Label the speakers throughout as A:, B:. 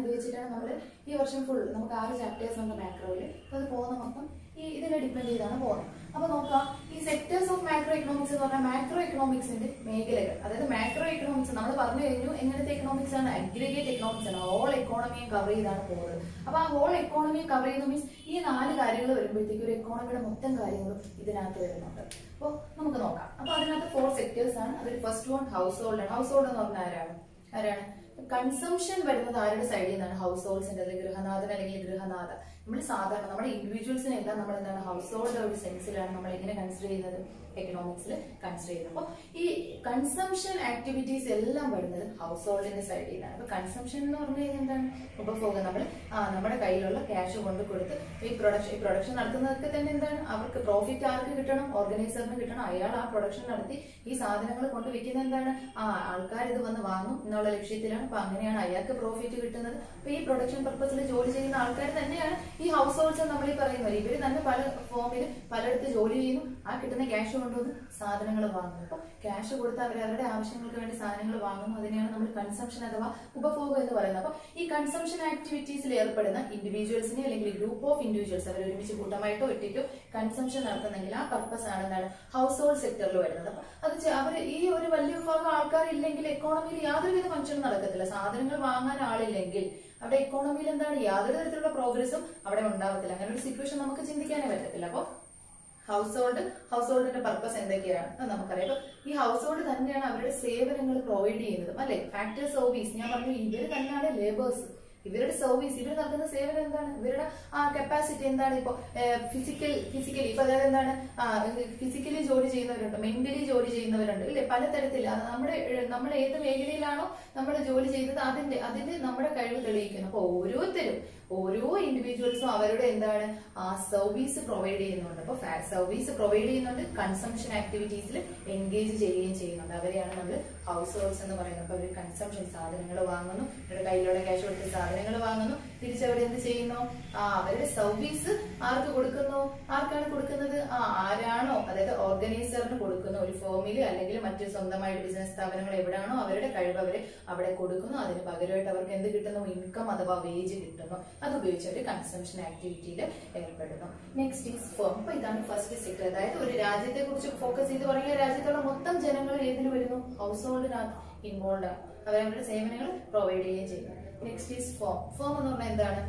A: ഇത് വെച്ചിട്ടാണ് നമ്മൾ ഈ വർഷം ഫുൾ നമുക്ക് ആറ് ചാപ്റ്റേഴ്സ് ഉണ്ട് മാക്രോയിൽ അപ്പോൾ അത് പോകുന്ന മൊത്തം ഈ ഇതിനെ ഡിപ്പെൻഡ് ചെയ്താണ് പോകുന്നത്. അപ്പൊ നോക്കാം ഈ സെക്ടേഴ്സ് ഓഫ് മാക്രോ എക്കണോമിക്സ് എന്ന് പറഞ്ഞാൽ മാക്രോ എക്കണോമിക്സിന്റെ മേഖലകൾ. അതായത് മാക്രോ എക്കണോമിക്സ് നമ്മൾ പറഞ്ഞു കഴിഞ്ഞു എങ്ങനത്തെ എക്കണോമിക്സ് ആണ്? അഗ്രിഗേറ്റ് എക്കണോമിക്സ് ആണ്. ഹോൾ എക്കോണമിയും കവർ ചെയ്താണ് പോകുന്നത്. അപ്പൊ ആ ഹോൾ എക്കോണമിയെ കവർ ചെയ്യുന്ന മീൻസ് ഈ നാല് കാര്യങ്ങൾ വരുമ്പോഴത്തേക്ക് ഒരു എക്കോണമിയുടെ മൊത്തം കാര്യങ്ങളും ഇതിനകത്ത് വരുന്നുണ്ട്. അപ്പോൾ നമുക്ക് നോക്കാം. അപ്പൊ അതിനകത്ത് ഫോർ സെക്ടേഴ്സ് ആണ്. അതിൽ ഫസ്റ്റ് വൺ ഹൗസ് ഹോൾഡ് ആണ്. ഹൗസ് ഹോൾഡ് എന്ന് പറഞ്ഞാൽ ആരാണ്? ആരാണ്? കൺസംഷൻ വരുന്നത് ആരുടെ സൈഡിൽ നിന്നാണ്? ഹൗസ് ഹോൾഡ്സിന്റെ അല്ലെങ്കിൽ ഗൃഹനാഥൻ അല്ലെങ്കിൽ ഗൃഹനാഥ. നമ്മൾ സാധാരണ നമ്മുടെ ഇൻഡിവിജ്വൽസിനെ എല്ലാം നമ്മൾ എന്താണ് ഹൗസ് ഹോൾഡ് ഒരു സെൻസിലാണ് നമ്മൾ എങ്ങനെ കൺസിഡർ ചെയ്യുന്നത്? എക്കണോമിക്സിൽ കൺസിഡർ ചെയ്യുന്നത്. അപ്പോൾ ഈ കൺസംഷൻ ആക്ടിവിറ്റീസ് എല്ലാം വരുന്നത് ഹൗസ് ഹോൾഡിന്റെ സൈഡിൽ നിന്നാണ് അപ്പൊ കൺസംഷൻ എന്ന് പറഞ്ഞു കഴിഞ്ഞാൽ എന്താണ്? ഉപഭോഗം. നമ്മൾ നമ്മുടെ കയ്യിലുള്ള ക്യാഷ് കൊണ്ട് കൊടുത്ത് ഈ പ്രൊഡക്ഷൻ ഈ പ്രൊഡക്ഷൻ നടത്തുന്നതൊക്കെ തന്നെ എന്താണ്? അവർക്ക് പ്രോഫിറ്റ് ആർക്ക് കിട്ടണം? ഓർഗനൈസറിന് കിട്ടണം. അയാൾ ആ പ്രൊഡക്ഷൻ നടത്തി ഈ സാധനങ്ങൾ കൊണ്ട് വിൽക്കുന്നത് എന്താണ്? ആ ആൾക്കാർ ഇത് വന്ന് വാങ്ങും എന്നുള്ള ലക്ഷ്യത്തിലാണ്. അപ്പൊ അങ്ങനെയാണ് അയാൾക്ക് പ്രോഫിറ്റ് കിട്ടുന്നത്. അപ്പൊ ഈ പ്രൊഡക്ഷൻ പർപ്പസിൽ ജോലി ചെയ്യുന്ന ആൾക്കാർ തന്നെയാണ് ഈ ഹൗസ് ഹോൾഡ്സ് നമ്മൾ ഈ പറയുന്നത് ഇവർ തന്നെ പല ഫോമിൽ പലയിടത്ത് ജോലി ചെയ്യുന്നു. ആ കിട്ടുന്ന ക്യാഷ് കൊണ്ടുവന്ന് സാധനങ്ങൾ വാങ്ങുന്നു. അപ്പൊ ക്യാഷ് കൊടുത്ത് അവർ അവരുടെ ആവശ്യങ്ങൾക്ക് വേണ്ടി സാധനങ്ങൾ വാങ്ങുന്നു. അതിനെയാണ് നമ്മൾ കൺസംഷൻ അഥവാ ഉപഭോഗം എന്ന് പറയുന്നത്. അപ്പൊ ഈ കൺസംഷൻ ആക്ടിവിറ്റീസിൽ ഏർപ്പെടുന്ന ഇൻഡിവിജ്വൽസിനെ അല്ലെങ്കിൽ ഗ്രൂപ്പ് ഓഫ് ഇൻഡിവിജ്വൽസ് അവർ ഒരുമിച്ച് കൂട്ടമായിട്ടോ ഒറ്റയ്ക്കോ കൺസംഷൻ നടത്തുന്നെങ്കിൽ ആ പർപ്പസ് ആണ് എന്താണ് ഹൗസ് ഹോൾഡ് സെക്ടറിൽ വരുന്നത്. അപ്പൊ അത് അവർ ഈ ഒരു വലിയ വിഭാഗം ആൾക്കാർ ഇല്ലെങ്കിൽ എക്കോണമിയിൽ യാതൊരുവിധ ഫംഗ്ഷനും നടക്കത്തില്ല. സാധനങ്ങൾ വാങ്ങാൻ ആളില്ലെങ്കിൽ അവിടെ ഇക്കോണമിയിൽ എന്താണ് യാതൊരു തരത്തിലുള്ള പ്രോഗ്രസും അവിടെ ഉണ്ടാവത്തില്ല. അങ്ങനെ ഒരു സിറ്റുവേഷൻ നമുക്ക് ചിന്തിക്കാനേ പറ്റത്തില്ല. അപ്പൊ ഹൗസ് ഹോൾഡ് ഹൗസ് ഹോൾഡിന്റെ പർപ്പസ് എന്തൊക്കെയാണ് നമുക്കറിയാം. അപ്പൊ ഈ ഹൗസ് ഹോൾഡ് തന്നെയാണ് അവരുടെ സേവനങ്ങൾ പ്രൊവൈഡ് ചെയ്യുന്നത് അല്ലെ? ഫാക്ടേഴ്സ് ഓഫീസ് ഞാൻ പറഞ്ഞു ഇവർ തന്നെയാണ് ലേബേഴ്സ് ഇവരുടെ സർവീസ് ഇവർ നൽകുന്ന സേവനം എന്താണ്? ഇവരുടെ ആ കപ്പാസിറ്റി എന്താണ്? ഇപ്പൊ ഫിസിക്കൽ ഫിസിക്കലി ഇപ്പൊ അതായത് എന്താണ്? ഫിസിക്കലി ജോലി ചെയ്യുന്നവരുണ്ട് മെന്റലി ജോലി ചെയ്യുന്നവരുണ്ട് ഇല്ലേ? പലതരത്തിൽ അത് നമ്മുടെ നമ്മൾ ഏത് മേഖലയിലാണോ നമ്മൾ ജോലി ചെയ്തത് അതിന്റെ അതിന് നമ്മുടെ കഴിവ് തെളിയിക്കണം അപ്പൊ ഓരോരുത്തരും ഓരോ ഇൻഡിവിജ്വൽസും അവരുടെ എന്താണ് ആ സർവീസ് പ്രൊവൈഡ് ചെയ്യുന്നുണ്ട്. അപ്പൊ സർവീസ് പ്രൊവൈഡ് ചെയ്യുന്നുണ്ട് കൺസംഷൻ ആക്ടിവിറ്റീസിൽ എൻഗേജ് ചെയ്യുകയും ചെയ്യുന്നുണ്ട്. അവരെയാണ് നമ്മൾ ഹൗസ് ഹോൾസ് എന്ന് പറയുന്നത്. അപ്പൊ അവർ കൺസംഷൻ സാധനങ്ങൾ വാങ്ങുന്നു അവരുടെ കയ്യിലുള്ള ക്യാഷ് കൊടുത്ത് സാധനങ്ങൾ വാങ്ങുന്നു. തിരിച്ചവർ എന്ത് ചെയ്യുന്നു? ആ അവരുടെ സർവീസ് ആർക്ക് കൊടുക്കുന്നു? ആർക്കാണ് കൊടുക്കുന്നത്? ആ ആരാണോ അതായത് ഓർഗനൈസറിന് കൊടുക്കുന്ന. ഒരു ഫോമിൽ അല്ലെങ്കിൽ മറ്റ് സ്വന്തമായിട്ട് ബിസിനസ് സ്ഥാപനങ്ങൾ എവിടെയാണോ അവരുടെ കഴിവ് അവർ അവിടെ കൊടുക്കുന്നു. അതിന് പകരമായിട്ട് അവർക്ക് എന്ത് കിട്ടുന്നു? ഇൻകം അഥവാ വേജ് കിട്ടുന്നു. അത് ഉപയോഗിച്ച് അവർ കൺസംഷൻ ആക്ടിവിറ്റിയിൽ ഏർപ്പെടുന്നു. നെക്സ്റ്റ് ഈസ് ഫോം അപ്പൊ ഇതാണ് ഫസ്റ്റ് സെക്ടർ അതായത് ഒരു രാജ്യത്തെ കുറിച്ച് ഫോക്കസ് ചെയ്ത് പറയുക രാജ്യത്തുള്ള മൊത്തം ജനങ്ങൾ ഏതിന് വരുന്നു? ഹൗസ് ഹോൾഡിനകത്ത് ഇൻവോൾവ് ആണ് അവരവരുടെ സേവനങ്ങൾ പ്രൊവൈഡ് ചെയ്യുകയും ചെയ്യുന്നു. നെക്സ്റ്റ് ഈസ് ഫോം ഫോം എന്ന് പറഞ്ഞാൽ എന്താണ്?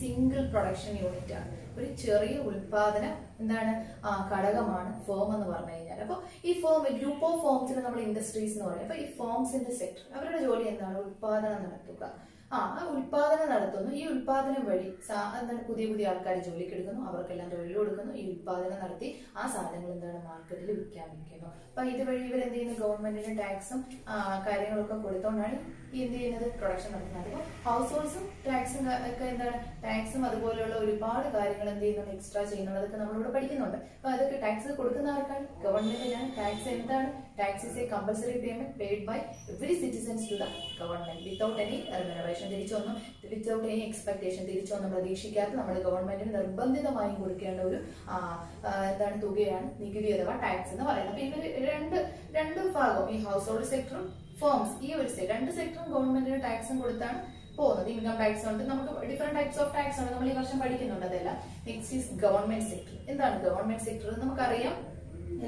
A: സിംഗിൾ പ്രൊഡക്ഷൻ യൂണിറ്റ് ആണ്. ഒരു ചെറിയ ഉൽപാദന എന്താണ്? ആ ഘടകമാണ് ഫോം എന്ന് പറഞ്ഞു കഴിഞ്ഞാൽ. അപ്പോൾ ഈ ഫോം ഗ്രൂപ്പ് ഓഫ് ഫോംസിന് നമ്മൾ ഇൻഡസ്ട്രീസ് എന്ന് പറയും. അപ്പൊ ഈ ഫോംസിന്റെ സെക്ടർ അവരുടെ ജോലി എന്താണ്? ഉൽപാദനം നടത്തുക. ആ ഉൽപാദനം നടത്തുന്നു. ഈ ഉൽപാദനം വഴി എന്താണ് പുതിയ പുതിയ ആൾക്കാർ ജോലിക്ക് എടുക്കുന്നു അവർക്കെല്ലാം തൊഴിൽ കൊടുക്കുന്നു. ഈ ഉൽപാദനം നടത്തി ആ സാധനങ്ങൾ എന്താണ് മാർക്കറ്റിൽ വിൽക്കാൻ വെക്കുന്നു അപ്പൊ ഇതുവഴി ഇവർ എന്ത് ചെയ്യുന്നു ഗവൺമെന്റിന് ടാക്സും കാര്യങ്ങളൊക്കെ കൊടുത്തോണ്ടാണ് ഈ എന്ത് ചെയ്യുന്നത്? പ്രൊഡക്ഷൻ നടത്തുന്നത്. അപ്പോൾ ഹൗസ് ഹോൾസും ടാക്സും ഒക്കെ എന്താണ്? ടാക്സും അതുപോലെയുള്ള ഒരുപാട് കാര്യങ്ങൾ എന്ത് ചെയ്യുന്നുണ്ട്? എക്സ്ട്രാ ചെയ്യുന്നുണ്ട്. അതൊക്കെ നമ്മളിവിടെ പഠിക്കുന്നുണ്ട്. അപ്പൊ അതൊക്കെ ടാക്സ് കൊടുക്കുന്ന ആർക്കാണ് ഗവൺമെന്റിനാണ്. ടാക്സ് എന്താണ്? Tax is a compulsory payment paid by every citizens to the government without any remuneration. തിരിച്ചൊന്നും വിത്തൗട്ട് എനി എക്സ്പെക്ടേഷൻ തിരിച്ചു വന്ന്. പ്രതീക്ഷിക്കാതെ നമ്മൾ ഗവൺമെന്റിന് നിർബന്ധിതമായും കൊടുക്കേണ്ട ഒരു എന്താണ് തുകയാണ് നികുതി അഥവാ ടാക്സ് എന്ന് പറയുന്നത്. അപ്പൊ ഇവർ രണ്ട് രണ്ട് ഭാഗം ഈ ഹൗസ് ഹോൾഡ് സെക്ടറും ഫോംസ് ഈ ഒരു രണ്ട് സെക്ടറും ഗവൺമെന്റിന് ടാക്സും കൊടുത്താണ് പോകുന്നത്. ഇൻകം ടാക്സ് ഉണ്ട്. നമുക്ക് ഡിഫറെന്റ് ടൈപ്സ് ഓഫ് ടാക്സ് ഉണ്ട് നമ്മൾ ഈ വർഷം പഠിക്കുന്നുണ്ട്. അതെല്ലാം നെക്സ്റ്റ് ഈസ് ഗവൺമെന്റ് സെക്ടർ എന്താണ് ഗവൺമെന്റ് സെക്ടർ നമുക്കറിയാം.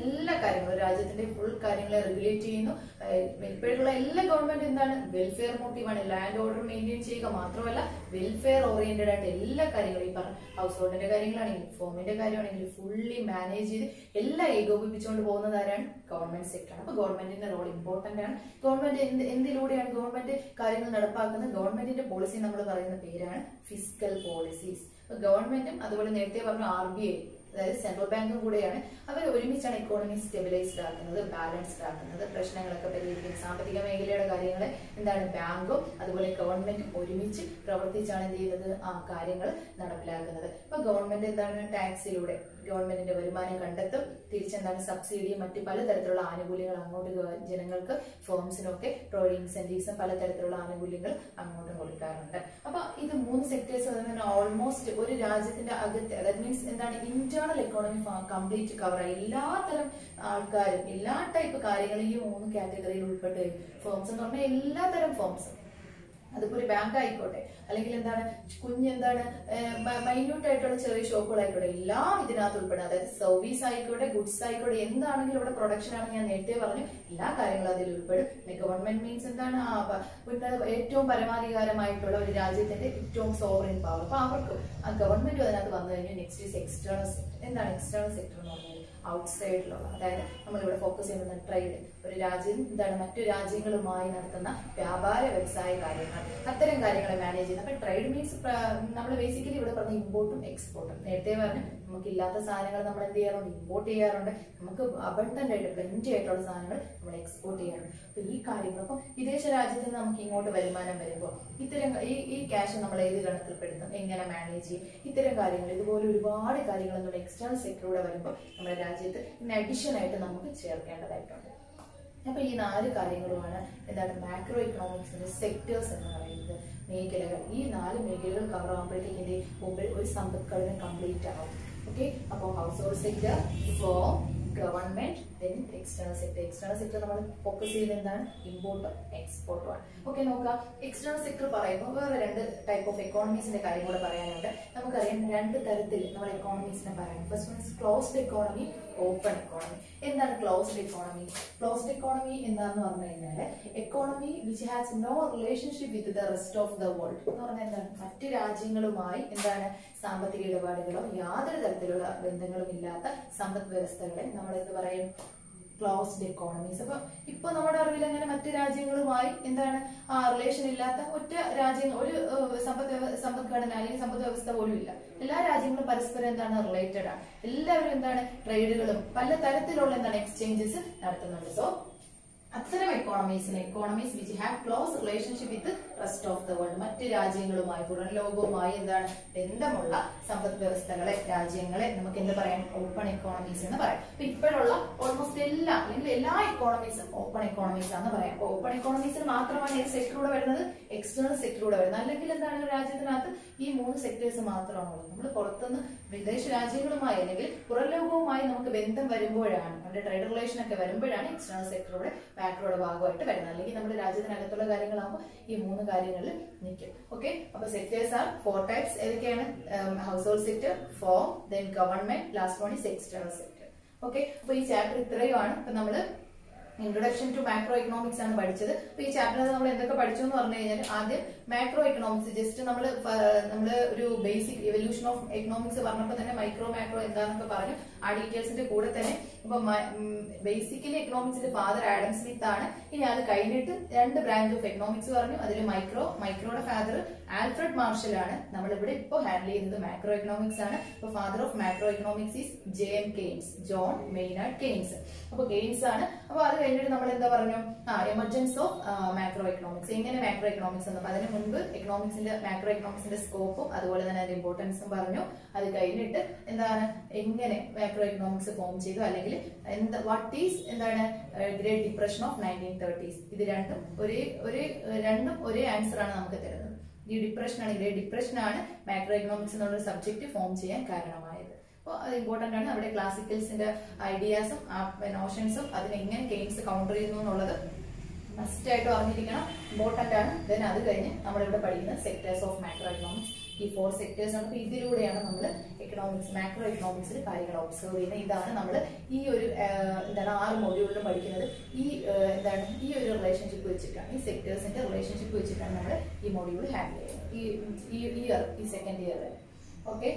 A: എല്ലാ കാര്യങ്ങളും രാജ്യത്തിന്റെ ഫുൾ കാര്യങ്ങളെ റെഗുലേറ്റ് ചെയ്യുന്നു. ഏഹ് എല്ലാ ഗവൺമെന്റ് എന്താണ്? വെൽഫെയർ മോട്ടീവാണ് ലാൻഡ് ഓർഡർ മെയിന്റെയിൻ ചെയ്യുക മാത്രമല്ല വെൽഫെയർ ഓറിയന്റഡ് ആയിട്ട് എല്ലാ കാര്യങ്ങളും ഈ പറഞ്ഞ ഹൗസ് ഹോൾഡിന്റെ കാര്യങ്ങളാണെങ്കിലും ഫോമിന്റെ കാര്യമാണെങ്കിലും ഫുള്ളി മാനേജ് ചെയ്ത് എല്ലാം ഏകോപിപ്പിച്ചുകൊണ്ട് പോകുന്നത് ആരാണ്? ഗവൺമെന്റ് സെക്ടറാണ് അപ്പൊ ഗവൺമെന്റിന്റെ റോൾ ഇമ്പോർട്ടന്റ് ആണ്. ഗവൺമെന്റ് എന്ത് എന്തിലൂടെയാണ് ഗവൺമെന്റ് കാര്യങ്ങൾ നടപ്പാക്കുന്നത്? ഗവൺമെന്റിന്റെ പോളിസി നമ്മൾ പറയുന്ന പേരാണ് ഫിസിക്കൽ പോളിസീസ് ഗവൺമെന്റും അതുപോലെ നേരത്തെ പറഞ്ഞ ആർ ബി ഐ അതായത് സെൻട്രൽ ബാങ്കും കൂടെയാണ് അവർ ഒരുമിച്ചാണ് ഇക്കോണമി സ്റ്റെബിലൈസ്ഡ് ആക്കുന്നത് ബാലൻസ്ഡ് ആക്കുന്നത്. പ്രശ്നങ്ങളൊക്കെ പരിഹരിക്കുന്നത് സാമ്പത്തിക മേഖലയുടെ കാര്യങ്ങൾ എന്താണ്? ബാങ്കും അതുപോലെ ഗവൺമെന്റും ഒരുമിച്ച് പ്രവർത്തിച്ചാണ് എന്ത് ചെയ്യുന്നത്? ആ കാര്യങ്ങൾ നടപ്പിലാക്കുന്നത്. ഇപ്പൊ ഗവൺമെന്റ് എന്താണ്? ടാക്സിലൂടെ ഗവൺമെന്റിന്റെ വരുമാനം കണ്ടെത്തും. തിരിച്ചെന്താണ് സബ്സിഡിയും മറ്റ് പലതരത്തിലുള്ള ആനുകൂല്യങ്ങൾ അങ്ങോട്ട് ജനങ്ങൾക്ക് ഫോംസിനൊക്കെ പ്രൊവൈഡ് ഇൻസെന്റീവ്സും പലതരത്തിലുള്ള ആനുകൂല്യങ്ങൾ അങ്ങോട്ട് കൊടുക്കാറുണ്ട്. അപ്പൊ ഇത് മൂന്ന് സെക്ടേഴ്സ് ഓൾമോസ്റ്റ് ഒരു രാജ്യത്തിന്റെ അകത്ത് ദാറ്റ് മീൻസ് എന്താണ്? ഇന്റേണൽ എക്കോണമി കംപ്ലീറ്റ് ആയി. എല്ലാത്തരം ആൾക്കാരും എല്ലാ ടൈപ്പ് കാര്യങ്ങളും ഈ മൂന്ന് കാറ്റഗറിയിൽ ഉൾപ്പെട്ട് ഫോംസ് എന്ന് പറഞ്ഞാൽ എല്ലാത്തരം ഫോംസ് അതിപ്പോ ഒരു ബാങ്ക് ആയിക്കോട്ടെ. അല്ലെങ്കിൽ എന്താണ് കുഞ്ഞെന്താണ് മൈന്യൂട്ട് ആയിട്ടുള്ള ചെറിയ ഷോപ്പുകളായിക്കോട്ടെ എല്ലാം ഇതിനകത്ത് ഉൾപ്പെടുന്നത് അതായത് സർവീസ് ആയിക്കോട്ടെ ഗുഡ്സ് ആയിക്കോട്ടെ എന്താണെങ്കിലും ഇവിടെ പ്രൊഡക്ഷൻ ആണ് ഞാൻ നേരത്തെ പറഞ്ഞു. എല്ലാ കാര്യങ്ങളും അതിൽ ഉൾപ്പെടും. ഗവൺമെന്റ് മീൻസ് എന്താണ്? ഏറ്റവും പരമാധികാരമായിട്ടുള്ള ഒരു രാജ്യത്തിന്റെ ഏറ്റവും സോവറിൻ പവർ അപ്പൊ അവർക്ക് ആ ഗവൺമെന്റ് അതിനകത്ത് വന്നു കഴിഞ്ഞാൽ നെക്സ്റ്റ് ഈസ് എക്സ്റ്റേണൽ സെക്ടർ എന്താണ് എക്സ്റ്റേണൽ സെക്ടർ എന്ന് പറഞ്ഞാൽ? ഔട്ട്സൈഡിലുള്ള അതായത് നമ്മളിവിടെ ഫോക്കസ് ചെയ്യുന്ന ട്രേഡ് ഒരു രാജ്യം എന്താണ് മറ്റു രാജ്യങ്ങളുമായി നടത്തുന്ന വ്യാപാര വ്യവസായ കാര്യങ്ങൾ. അത്തരം കാര്യങ്ങളെ മാനേജ് ചെയ്യുന്നത് അപ്പൊ ട്രേഡ് മീൻസ് നമ്മൾ ബേസിക്കലി ഇവിടെ പറഞ്ഞ ഇമ്പോർട്ടും എക്സ്പോർട്ടും നേരത്തെ പറഞ്ഞു നമുക്ക് ഇല്ലാത്ത സാധനങ്ങൾ നമ്മൾ എന്ത് ചെയ്യാറുണ്ട്? ഇമ്പോർട്ട് ചെയ്യാറുണ്ട്. നമുക്ക് അബണ്ടന്റ് ആയിട്ട് പ്ലെന്റി ആയിട്ടുള്ള സാധനങ്ങൾ നമ്മൾ എക്സ്പോർട്ട് ചെയ്യാറുണ്ട്. അപ്പൊ ഈ കാര്യങ്ങൾ അപ്പൊ വിദേശ രാജ്യത്ത് നിന്ന് നമുക്ക് ഇങ്ങോട്ട് വരുമാനം വരുമ്പോൾ ഇത്തരം ഈ ഈ ക്യാഷ് നമ്മൾ ഏത് ഗണത്തിൽപ്പെടുത്തും? എങ്ങനെ മാനേജ് ചെയ്യും? ഇത്തരം കാര്യങ്ങൾ ഇതുപോലെ ഒരുപാട് കാര്യങ്ങൾ നമ്മുടെ എക്സ്റ്റേണൽ സെക്ടറിലൂടെ വരുമ്പോൾ നമ്മുടെ രാജ്യത്ത് ഇന്ന് അഡീഷൻ ആയിട്ട് നമുക്ക് ചേർക്കേണ്ടതായിട്ടുണ്ട്. അപ്പൊ ഈ നാല് കാര്യങ്ങളുമാണ് എന്താണ് മാക്രോ ഇക്കണോമിക്സിന്റെ സെക്ടേഴ്സ് എന്ന് പറയുന്നത്. മേഖലകൾ. ഈ നാല് മേഖലകൾ കവർ ആകുമ്പോഴത്തേക്ക് എന്റെ മുമ്പിൽ ഒരു സമ്പദ്ഘടന കംപ്ലീറ്റ് ആവും. ഓക്കെ അപ്പോൾ household sector firm government then external sector external sector നമ്മൾ ഫോക്കസ് ചെയ്യുന്നത് എന്താണ്? ഇമ്പോർട്ടും എക്സ്പോർട്ടും ആണ്. ഓക്കെ നോക്കാം എക്സ്റ്റേണൽ സെക്ടർ പറയുമ്പോൾ വേറെ രണ്ട് ടൈപ്പ് ഓഫ് എക്കോണമീസിന്റെ കാര്യം കൂടെ പറയാനുണ്ട്. നമുക്കറിയാം രണ്ട് തരത്തിൽ നമ്മൾ എക്കോണമീസിനെ പറയാം. First means closed economy open economy എന്താണ് ക്ലോസ്ഡ് എക്കോണമി ക്ലോസ്ഡ് എക്കോണമി എന്താന്ന് പറഞ്ഞു കഴിഞ്ഞാൽ economy which has no relationship with the rest of the world എന്ന് പറഞ്ഞാൽ എന്താണ്? മറ്റ് രാജ്യങ്ങളുമായി എന്താണ് സാമ്പത്തിക ഇടപാടുകളോ യാതൊരു തരത്തിലുള്ള ബന്ധങ്ങളും ഇല്ലാത്ത സമ്പദ് വ്യവസ്ഥകളെ നമ്മൾ എന്ത് പറയും? ക്ലോസ്ഡ് എക്കോണമീസ് അപ്പൊ ഇപ്പൊ നമ്മുടെ അറിവിൽ അങ്ങനെ മറ്റു രാജ്യങ്ങളുമായി എന്താണ് ആ റിലേഷൻ ഇല്ലാത്ത ഒറ്റ രാജ്യങ്ങൾ ഒരു സമ്പദ് സമ്പദ്ഘടന അല്ലെങ്കിൽ സമ്പദ് വ്യവസ്ഥ പോലും ഇല്ല. എല്ലാ രാജ്യങ്ങളും പരസ്പരം എന്താണ് റിലേറ്റഡ് ആണ് എല്ലാവരും എന്താണ് ട്രേഡുകളും പല തരത്തിലുള്ള എന്താണ് എക്സ്ചേഞ്ചസ് നടത്തുന്നുണ്ട്. സോ അത്തരം എക്കോണമീസിന് economies which have close relationship with rest of the world മറ്റ് രാജ്യങ്ങളുമായി പുറം ലോകവുമായി എന്താണ് ബന്ധമുള്ള സമ്പദ് വ്യവസ്ഥകളെ രാജ്യങ്ങളെ നമുക്ക് എന്ത് പറയാം? ഓപ്പൺ എക്കോണമീസ് എന്ന് പറയാം. അപ്പൊ ഇപ്പോഴുള്ള ഓൾമോസ്റ്റ് എല്ലാ അല്ലെങ്കിൽ എല്ലാ എക്കോണമീസും ഓപ്പൺ എക്കോണമീസ് ആണെന്ന് പറയാം. ഓപ്പൺ എക്കോണമീസിന് മാത്രമാണ് ഏത് സെക്ടറിലൂടെ വരുന്നത്? എക്സ്റ്റേണൽ സെക്ടറിലൂടെ വരുന്നത്. അല്ലെങ്കിൽ എന്താണ് രാജ്യത്തിനകത്ത് ഈ മൂന്ന് സെക്ടേഴ്സ് മാത്രമാണുള്ളത്. നമ്മൾ പുറത്തുനിന്ന് വിദേശ രാജ്യങ്ങളുമായി അല്ലെങ്കിൽ പുറം ലോകവുമായി നമുക്ക് ബന്ധം വരുമ്പോഴാണ് നമ്മുടെ ട്രേഡ് റിലേഷൻ ഒക്കെ വരുമ്പോഴാണ് എക്സ്റ്റേണൽ സെക്ടറുടെ മാക്രോയുടെ ഭാഗമായിട്ട് വരുന്നത്. അല്ലെങ്കിൽ നമ്മുടെ രാജ്യത്തിനകത്തുള്ള കാര്യങ്ങളാകുമ്പോൾ ഈ മൂന്ന് കാര്യങ്ങളിൽ നിൽക്കും. ഓക്കെ അപ്പൊ സെക്ടേഴ്സ് ആർ ഫോർ ടൈപ്സ് ഏതൊക്കെയാണ്? Household sector firm then government last one is external sector okay അപ്പൊ ഈ ചാപ്റ്റർ ഇത്രയുമാണ്. ഇപ്പൊ നമ്മൾ ഇൻട്രൊഡക്ഷൻ ടു മാക്രോ എക്കണോമിക്സ് ആണ് പഠിച്ചത്. അപ്പൊ ഈ ചാപ്റ്ററിൽ നമ്മൾ എന്തൊക്കെ പഠിച്ചു എന്ന് പറഞ്ഞു കഴിഞ്ഞാൽ ആദ്യം മാക്രോ എക്കണോമിക്സ് ജസ്റ്റ് നമ്മൾ നമ്മൾ ഒരു ബേസിക് എവല്യൂഷൻ ഓഫ് എക്കണോമിക്സ് പറഞ്ഞപ്പോൾ തന്നെ മൈക്രോ മാക്രോ എന്താണെന്നൊക്കെ പറഞ്ഞു. ആ ഡീറ്റെയിൽസിന്റെ കൂടെ തന്നെ ഇപ്പൊ ബേസിക്കലി എക്കണോമിക്സിന്റെ ഫാദർ ആഡം സ്മിത്ത് ആണ് ഇനി അത് കഴിഞ്ഞിട്ട് രണ്ട് ബ്രാഞ്ച് ഓഫ് എക്കണോമിക്സ് പറഞ്ഞു. അതിൽ മൈക്രോ മൈക്രോയുടെ ഫാദർ ആൽഫ്രഡ് മാർഷൽ ആണ് നമ്മളിവിടെ ഇപ്പോൾ ഹാൻഡിൽ ചെയ്യുന്നത് മാക്രോ എക്കണോമിക്സ് ആണ്. ഇപ്പൊ father of macro economics is J M Keynes John Maynard Keynes അപ്പൊ കെയ്ൻസ് ആണ്. അപ്പൊ അത് കഴിഞ്ഞിട്ട് നമ്മൾ എന്താ പറഞ്ഞു? ആ എമർജൻസ് ഓഫ് മാക്രോ എക്കണോമിക്സ് എങ്ങനെ മാക്രോ എക്കണോമിക്സ് എന്ന് അതിന് മുൻപ് എക്കണോമിക്സിന്റെ മാക്രോ എക്കണോമിക്സിന്റെ സ്കോപ്പും അതുപോലെ തന്നെ അതിന്റെ ഇമ്പോർട്ടൻസും പറഞ്ഞു. അത് കഴിഞ്ഞിട്ട് എന്താണ്? എങ്ങനെ മാക്രോ എക്കണോമിക്സ് ഫോം ചെയ്തു? അല്ലെങ്കിൽ എന്താ വാട്ട് ഈസ് എന്താണ് great depression of nineteen thirties ഇത് രണ്ടും ഒരേ ഒരേ രണ്ടും ഒരേ ആൻസർ ആണ് നമുക്ക് തരുന്നത്. ഈ ഡിപ്രഷൻ ആണ്. ഇതേ ഡിപ്രഷൻ ആണ് മാക്രോ എക്കണോമിക്സ് എന്നുള്ള സബ്ജക്ട് ഫോം ചെയ്യാൻ കാരണമായത്. അപ്പോൾ അത് ഇമ്പോർട്ടന്റ് ആണ്. അവിടെ ക്ലാസിക്കൽസിന്റെ ഐഡിയാസും നോഷൻസും അതിനെങ്ങനെ ഗെയിംസ് കൗണ്ടർ ചെയ്യുന്നു എന്നുള്ളത് മസ്റ്റ് ആയിട്ട് അറിഞ്ഞിരിക്കണം ഇമ്പോർട്ടന്റ് ആണ്. ദെൻ അത് കഴിഞ്ഞ് നമ്മളിവിടെ പഠിക്കുന്ന സെക്ടേഴ്സ് ഓഫ് മാക്രോ എക്കണോമിക്സ് ഈ ഫോർ സെക്ടേഴ്സ് ആണ്. അപ്പോൾ ഇതിലൂടെയാണ് നമ്മൾ എക്കണോമിക്സ് മാക്രോ എക്കണോമിക്സിൽ കാര്യങ്ങൾ ഒബ്സർവ് ചെയ്യുന്നത്. ഇതാണ് നമ്മൾ ഈ ഒരു എന്താണ് ആറ് മോഡ്യൂളിൽ പഠിക്കുന്നത്. ഈ എന്താണ് ഈ ഒരു റിലേഷൻഷിപ്പ് വെച്ചിട്ടാണ് ഈ സെക്ടേഴ്സിന്റെ റിലേഷൻഷിപ്പ് വെച്ചിട്ടാണ് നമ്മൾ ഈ മൊഡ്യൂൾ ഹാൻഡിൽ ചെയ്യുന്നത്. ഈ ഈ ഇയർ ഈ സെക്കൻഡ് ഇയർ ഓക്കെ